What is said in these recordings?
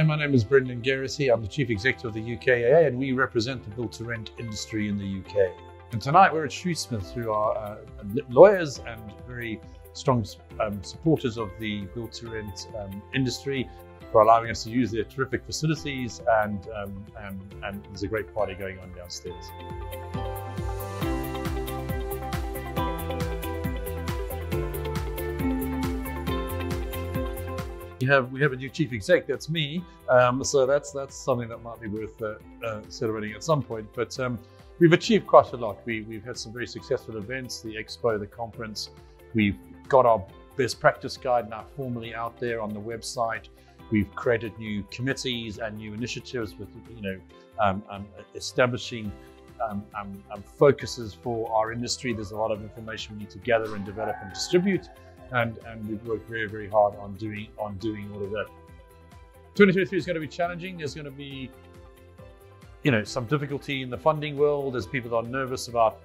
Hi, my name is Brendan Geraghty. I'm the Chief Executive of the UKAA and we represent the build to rent industry in the UK. And tonight we're at Shoosmiths who are uh, lawyers and very strong um, supporters of the build to rent um, industry for allowing us to use their terrific facilities and, um, and, and there's a great party going on downstairs. We have we have a new chief exec. That's me. Um, so that's that's something that might be worth uh, uh, celebrating at some point. But um, we've achieved quite a lot. We we've had some very successful events, the expo, the conference. We've got our best practice guide now formally out there on the website. We've created new committees and new initiatives with you know um, um establishing um, um, um, focuses for our industry. There's a lot of information we need to gather and develop and distribute and and we've worked very very hard on doing on doing all of that. 2023 is going to be challenging. There's going to be you know some difficulty in the funding world. There's people that are nervous about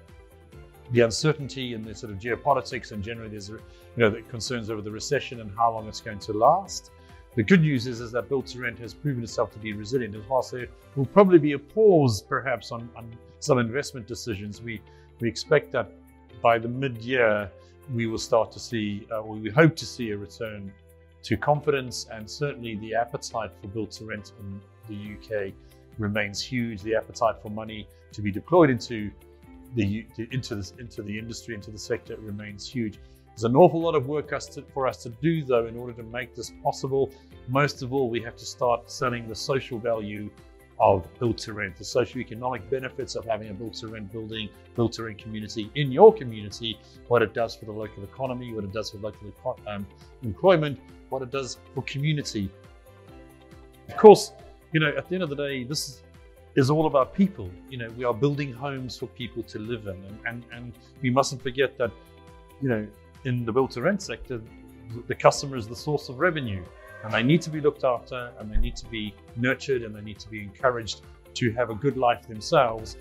the uncertainty and the sort of geopolitics, and generally there's you know the concerns over the recession and how long it's going to last. The good news is, is that build to rent has proven itself to be resilient. As whilst there will probably be a pause, perhaps, on, on some investment decisions, we we expect that by the mid-year we will start to see, uh, we hope to see a return to confidence and certainly the appetite for build to rent in the UK remains huge. The appetite for money to be deployed into the into into the industry into the sector remains huge. There's an awful lot of work us to, for us to do though in order to make this possible. Most of all, we have to start selling the social value of build to rent, the socio-economic benefits of having a build to rent building, build to rent community in your community, what it does for the local economy, what it does for local um, employment, what it does for community. Of course, you know, at the end of the day, this is, is all about people. You know, we are building homes for people to live in, and, and, and we mustn't forget that, you know, in the build to rent sector, the customer is the source of revenue and they need to be looked after and they need to be nurtured and they need to be encouraged to have a good life themselves.